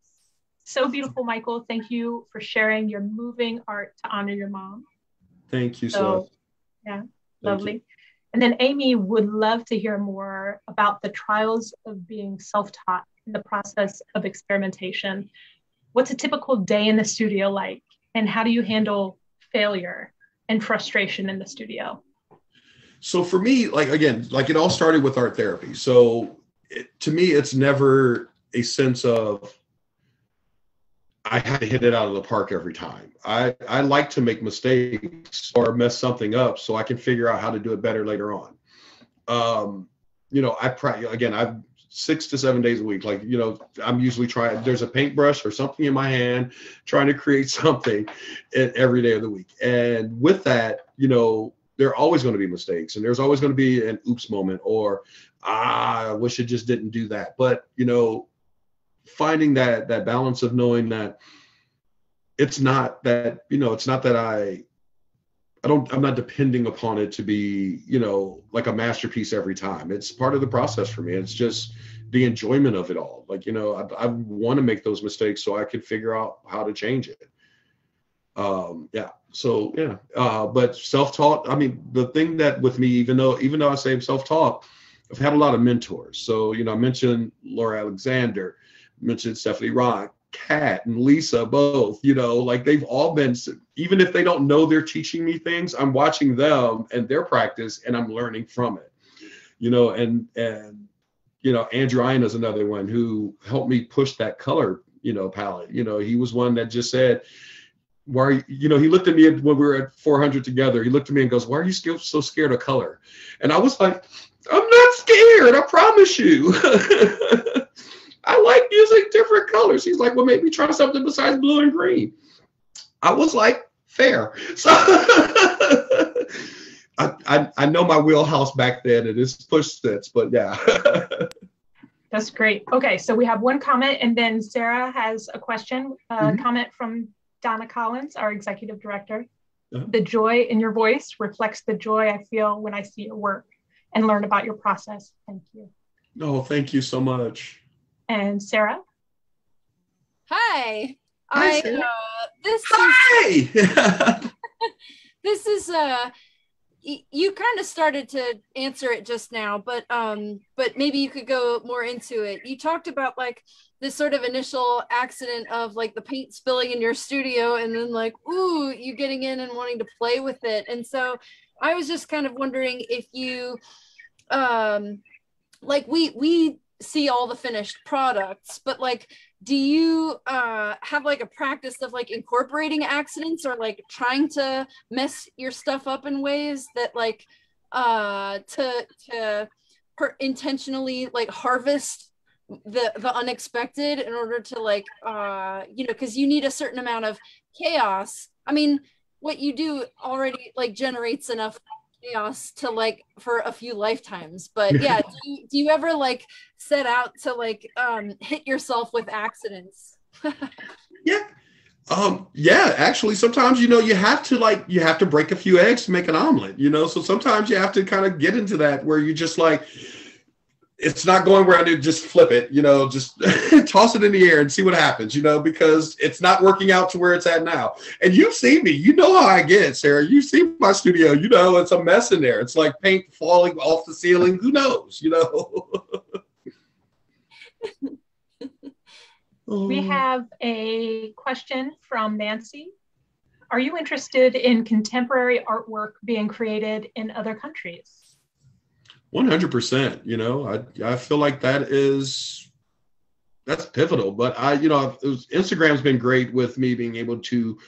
So beautiful, Michael. Thank you for sharing your moving art to honor your mom. Thank you, so. Yeah, Thank lovely. You. And then Amy would love to hear more about the trials of being self-taught in the process of experimentation. What's a typical day in the studio like, and how do you handle failure and frustration in the studio? So for me, like again, like it all started with art therapy. So it, to me, it's never a sense of I had to hit it out of the park every time. I, I like to make mistakes or mess something up so I can figure out how to do it better later on. Um, you know, I practice again, I've six to seven days a week. Like, you know, I'm usually trying, there's a paintbrush or something in my hand, trying to create (laughs) something every day of the week. And with that, you know, there are always going to be mistakes and there's always going to be an oops moment or, ah, I wish I just didn't do that. But, you know, finding that that balance of knowing that it's not that you know it's not that i i don't i'm not depending upon it to be you know like a masterpiece every time. It's part of the process for me. It's just the enjoyment of it all. Like you know i, I want to make those mistakes so i can figure out how to change it. Um yeah. So yeah. Uh but self-taught i mean the thing that with me even though even though i say i'm self-taught i've had a lot of mentors. So you know i mentioned laura alexander mentioned Stephanie Rock, Kat and Lisa both, you know, like they've all been, even if they don't know they're teaching me things, I'm watching them and their practice and I'm learning from it, you know, and, and, you know, Andrew Ian is another one who helped me push that color, you know, palette. You know, he was one that just said, why you, you know, he looked at me when we were at 400 together. He looked at me and goes, why are you still so scared of color? And I was like, I'm not scared. I promise you. (laughs) I like using different colors. He's like, well, maybe try something besides blue and green. I was like, fair. So (laughs) I, I, I know my wheelhouse back then. And It is push sets, but yeah. (laughs) That's great. Okay, so we have one comment, and then Sarah has a question. A mm-hmm. comment from Donna Collins, our executive director. Uh-huh. The joy in your voice reflects the joy I feel when I see your work and learn about your process. Thank you. No, oh, thank you so much and Sarah. Hi. Hi I, uh, this Hi. is (laughs) this is uh you kind of started to answer it just now but um but maybe you could go more into it you talked about like this sort of initial accident of like the paint spilling in your studio and then like ooh you getting in and wanting to play with it and so i was just kind of wondering if you um like we we see all the finished products but like do you uh have like a practice of like incorporating accidents or like trying to mess your stuff up in ways that like uh to to per- intentionally like harvest the the unexpected in order to like uh you know because you need a certain amount of chaos? I mean what you do already like generates enough chaos to like for a few lifetimes but yeah. do you, do you ever like set out to like um hit yourself with accidents? (laughs) Yeah. Um yeah actually sometimes you know you have to like you have to break a few eggs to make an omelet you know? So sometimes you have to kind of get into that where you just like it's not going where I do just flip it, you know, just (laughs) toss it in the air and see what happens, you know, because it's not working out to where it's at now. And you've seen me, you know how I get, Sarah. You see my studio, you know, it's a mess in there. It's like paint falling off the ceiling. Who knows, you know? (laughs) we have a question from Nancy. Are you interested in contemporary artwork being created in other countries? 100% you know i i feel like that is that's pivotal but i you know was, instagram's been great with me being able to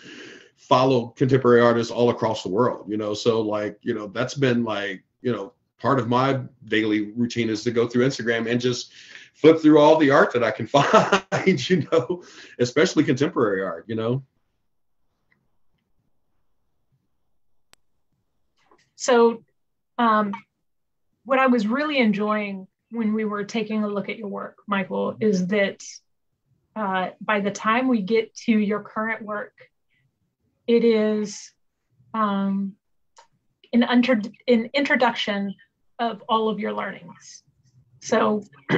follow contemporary artists all across the world you know so like you know that's been like you know part of my daily routine is to go through instagram and just flip through all the art that i can (laughs) find you know especially contemporary art you know? So um what I was really enjoying when we were taking a look at your work, Michael, is that uh, by the time we get to your current work, it is um, an, under, an introduction of all of your learnings. So, (clears throat)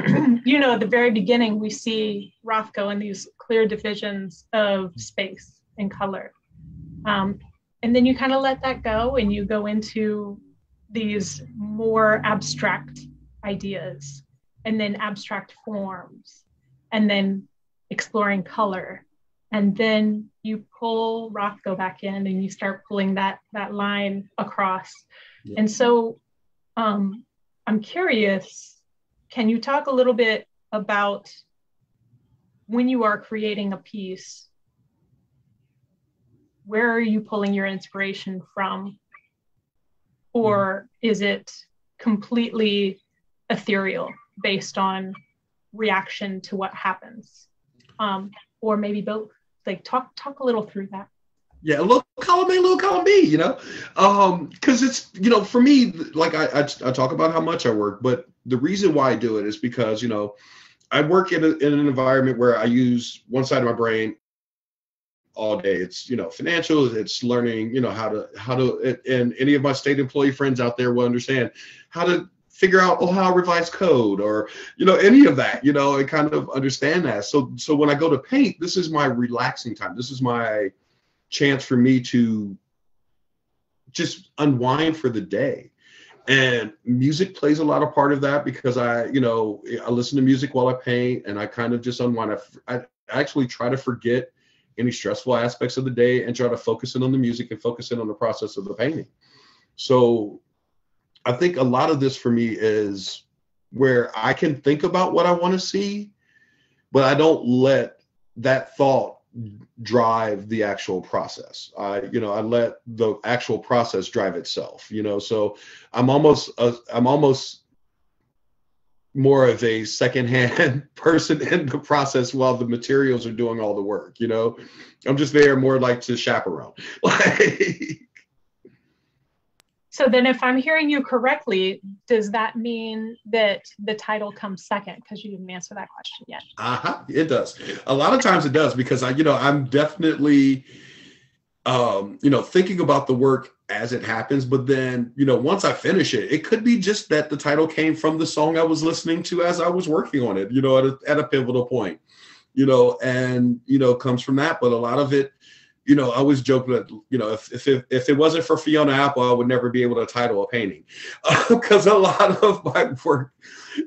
you know, at the very beginning, we see Rothko in these clear divisions of space and color. Um, and then you kind of let that go and you go into these more abstract ideas and then abstract forms and then exploring color. And then you pull Rothko back in and you start pulling that that line across. Yeah. and so um, i'm curious can you talk a little bit about when you are creating a piece where are you pulling your inspiration from or is it completely ethereal based on reaction to what happens? Um, or maybe both like talk talk a little through that. Yeah a little column a little column b you know? Um because it's you know for me like I, I, I talk about how much i work but the reason why i do it is because you know i work in, a, in an environment where i use one side of my brain all day. It's you know financials. It's learning you know how to how to and any of my state employee friends out there will understand how to figure out Ohio revised code or you know any of that you know and kind of understand that. So so when I go to paint, this is my relaxing time. This is my chance for me to just unwind for the day and music plays a lot of part of that because i you know i listen to music while i paint and i kind of just unwind i, I actually try to forget any stressful aspects of the day and try to focus in on the music and focus in on the process of the painting. So I think a lot of this for me is where I can think about what I want to see, but I don't let that thought drive the actual process. I, you know, I let the actual process drive itself, you know, so I'm almost, i I'm almost more of a secondhand (laughs) person in the process while the materials are doing all the work. You know, I'm just there more like to chaperone. Like. (laughs) So then, if I'm hearing you correctly, does that mean that the title comes second? Because you didn't answer that question yet. Uh huh. It does. A lot of times it does because I, you know, I'm definitely, um, you know, thinking about the work as it happens. But then, you know, once I finish it, it could be just that the title came from the song I was listening to as I was working on it, you know, at a, at a pivotal point, you know, and, you know, comes from that. But a lot of it you know, I always joke that, you know, if, if, it, if it wasn't for Fiona Apple, I would never be able to title a painting (laughs) because uh, a lot of my work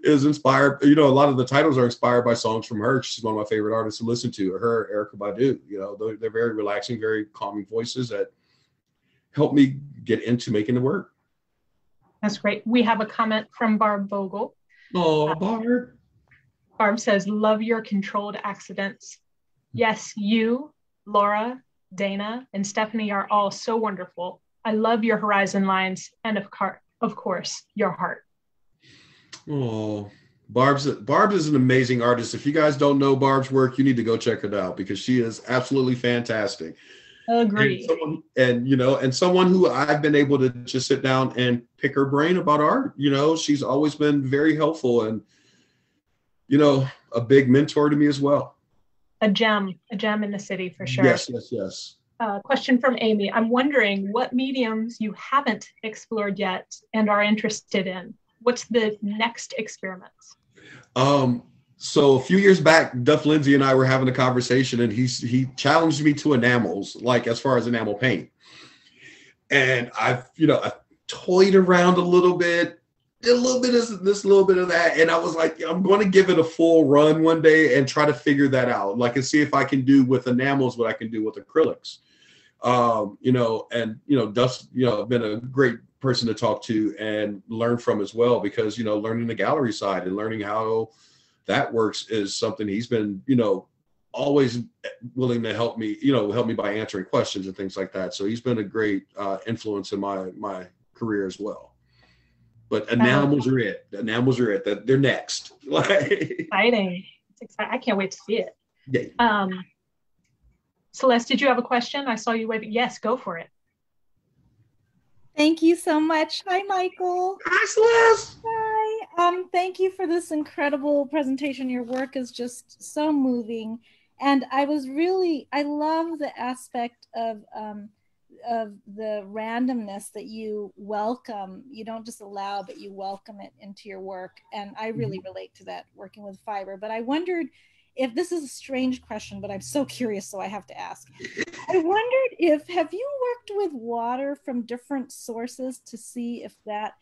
is inspired, you know, a lot of the titles are inspired by songs from her. She's one of my favorite artists to listen to, her, Erykah Badu, you know, they're, they're very relaxing, very calming voices that help me get into making the work. That's great. We have a comment from Barb Vogel. Oh, uh, Barb. Barb says, love your controlled accidents. Yes, you, Laura, Dana, and Stephanie are all so wonderful. I love your horizon lines and of, car- of course, your heart. Oh, Barb's Barb is an amazing artist. If you guys don't know Barb's work, you need to go check it out because she is absolutely fantastic. Agree. And, someone, and you know, and someone who I've been able to just sit down and pick her brain about art. You know, she's always been very helpful and you know, a big mentor to me as well a gem, a gem in the city for sure. Yes, yes, yes. Uh, question from Amy. I'm wondering what mediums you haven't explored yet and are interested in. What's the next experiments? Um, so a few years back, Duff Lindsay and I were having a conversation, and he he challenged me to enamels, like as far as enamel paint. And I've, you know, I toyed around a little bit, a little bit of this, a little bit of that, and I was like, I'm going to give it a full run one day and try to figure that out, like and see if I can do with enamels what I can do with acrylics. Um, you know, and you know, Duff's you know been a great person to talk to and learn from as well because you know, learning the gallery side and learning how that works is something he's been you know always willing to help me you know help me by answering questions and things like that so he's been a great uh, influence in my my career as well but enamels um, are it. Enamels are it. They're next. (laughs) exciting. It's exciting. I can't wait to see it. Yeah. Um, Celeste, did you have a question? I saw you waving. Yes, go for it. Thank you so much. Hi, Michael. Hi, Celeste. Hi. Um, thank you for this incredible presentation. Your work is just so moving. And I was really, I love the aspect of um, of the randomness that you welcome you don't just allow but you welcome it into your work and i really mm-hmm. relate to that working with fiber but i wondered if this is a strange question but i'm so curious so i have to ask i (laughs) wondered if have you worked with water from different sources to see if that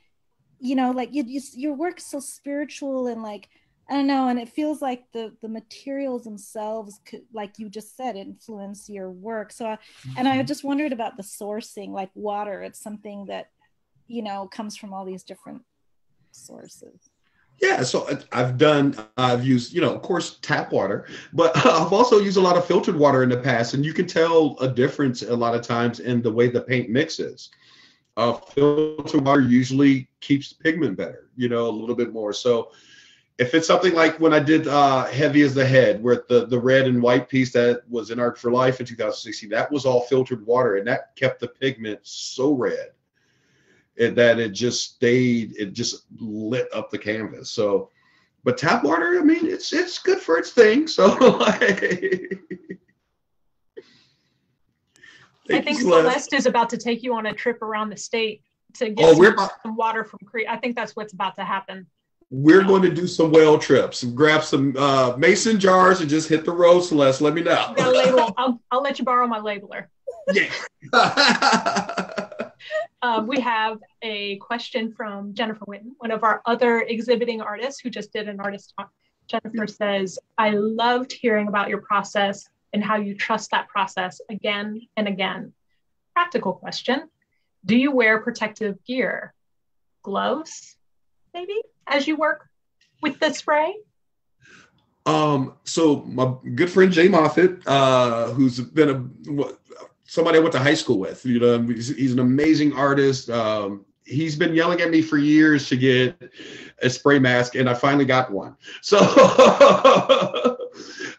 you know like you, you your work is so spiritual and like I don't know, and it feels like the the materials themselves could, like you just said, influence your work. So, I, and I mm-hmm. just wondered about the sourcing, like water. It's something that, you know, comes from all these different sources. Yeah, so I've done, I've used, you know, of course, tap water, but (laughs) I've also used a lot of filtered water in the past, and you can tell a difference a lot of times in the way the paint mixes. Uh, filtered water usually keeps pigment better, you know, a little bit more. So if it's something like when I did uh, Heavy as the Head, where the, the red and white piece that was in Art for Life in 2016, that was all filtered water and that kept the pigment so red that it just stayed, it just lit up the canvas. So, but tap water, I mean, it's it's good for its thing. So, (laughs) I think Celeste is about to take you on a trip around the state to get oh, some, some water from Crete. I think that's what's about to happen we're going to do some well trips and grab some uh, mason jars and just hit the road, Celeste. Let me know. label. I'll, I'll let you borrow my labeler. Yeah. um, (laughs) we have a question from Jennifer Winton, one of our other exhibiting artists who just did an artist talk. Jennifer says, I loved hearing about your process and how you trust that process again and again. Practical question Do you wear protective gear? Gloves, maybe? as you work with the spray? Um, so my good friend Jay Moffitt, uh, who's been a somebody I went to high school with, you know, he's, he's an amazing artist. Um, he's been yelling at me for years to get a spray mask, and I finally got one. (laughs) So,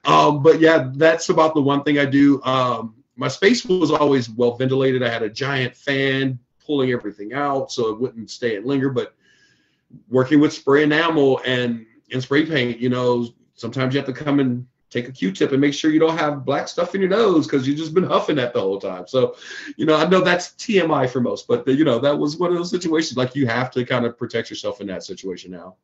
um, but yeah, that's about the one thing I do. Um, my space was always well ventilated. I had a giant fan pulling everything out so it wouldn't stay and linger. But working with spray enamel and and spray paint, you know, sometimes you have to come and take a Q-tip and make sure you don't have black stuff in your nose because you've just been huffing that the whole time. So, you know, I know that's TMI for most, but the, you know, that was one of those situations like you have to kind of protect yourself in that situation now.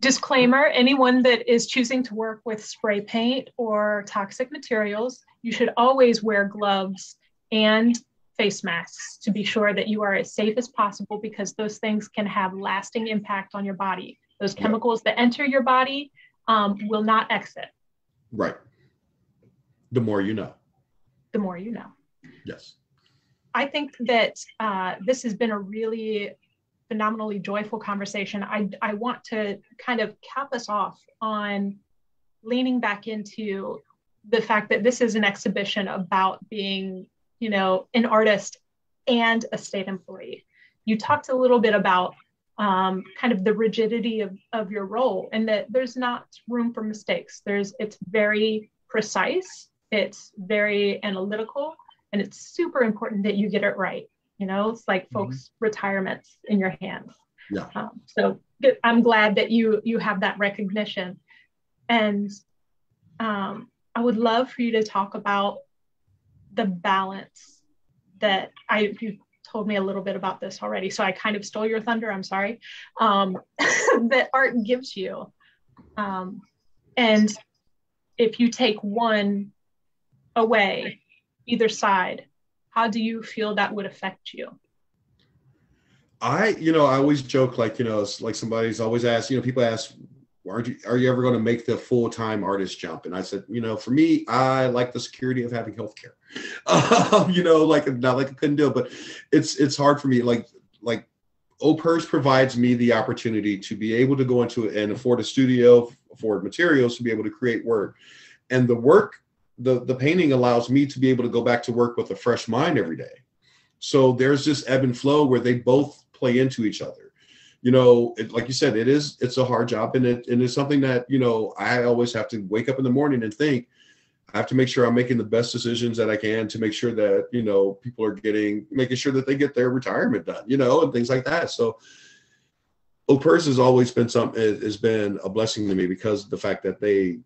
Disclaimer anyone that is choosing to work with spray paint or toxic materials, you should always wear gloves and face masks to be sure that you are as safe as possible because those things can have lasting impact on your body. Those chemicals that enter your body um, will not exit. Right. The more you know. The more you know. Yes. I think that uh, this has been a really phenomenally joyful conversation. I, I want to kind of cap us off on leaning back into the fact that this is an exhibition about being, you know, an artist and a state employee. You talked a little bit about um, kind of the rigidity of, of your role and that there's not room for mistakes. There's it's very precise, it's very analytical, and it's super important that you get it right. You know, it's like mm-hmm. folks' retirements in your hands. Yeah. Um, so I'm glad that you you have that recognition, and um, I would love for you to talk about the balance that I you told me a little bit about this already, so I kind of stole your thunder. I'm sorry. Um, (laughs) that art gives you, um, and if you take one away, either side, how do you feel that would affect you? I, you know, I always joke like, you know, like somebody's always asked, you know, people ask, aren't you, are you ever going to make the full-time artist jump? And I said, you know, for me, I like the security of having healthcare. Um, (laughs) you know, like not like I couldn't do it, but it's it's hard for me. Like like OPERS provides me the opportunity to be able to go into and afford a studio, afford materials to be able to create work. And the work the the painting allows me to be able to go back to work with a fresh mind every day. So there's this ebb and flow where they both play into each other. You know, it, like you said, it is it's a hard job, and it and it's something that you know I always have to wake up in the morning and think. I have to make sure I'm making the best decisions that I can to make sure that you know people are getting making sure that they get their retirement done, you know, and things like that. So, OPERS has always been something has been a blessing to me because the fact that they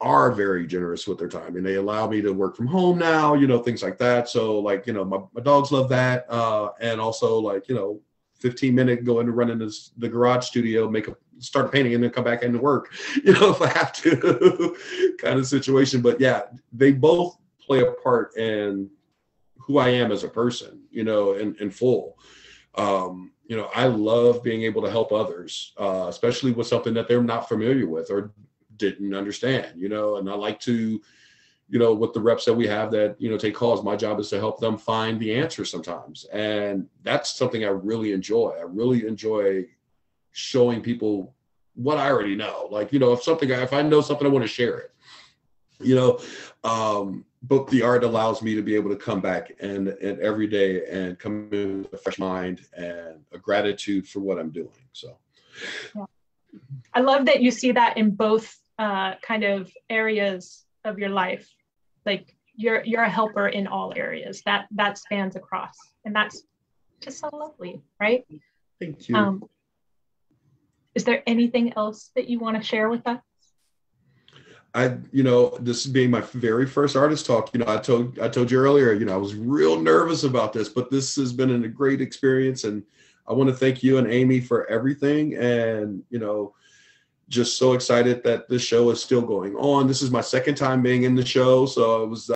are very generous with their time and they allow me to work from home now, you know, things like that. So like, you know, my, my dogs love that. Uh, and also like, you know, 15 minute go in and run into the garage studio, make a start painting and then come back into work, (laughs) you know, if I have to (laughs) kind of situation. But yeah, they both play a part in who I am as a person, you know, in, in full. Um, you know, I love being able to help others, uh, especially with something that they're not familiar with or didn't understand, you know, and I like to, you know, with the reps that we have that, you know, take calls, my job is to help them find the answer sometimes. And that's something I really enjoy. I really enjoy showing people what I already know. Like, you know, if something, if I know something, I want to share it, you know, um, but the art allows me to be able to come back and, and every day and come in with a fresh mind and a gratitude for what I'm doing. So, yeah. I love that you see that in both uh, kind of areas of your life like you're you're a helper in all areas. That that spans across. And that's just so lovely right? Thank you. Um, is there anything else that you want to share with us? I, you know, this is being my very first artist talk, you know, I told I told you earlier, you know, I was real nervous about this, but this has been a great experience, and I want to thank you and Amy for everything. And you know, just so excited that this show is still going on. This is my second time being in the show, so it was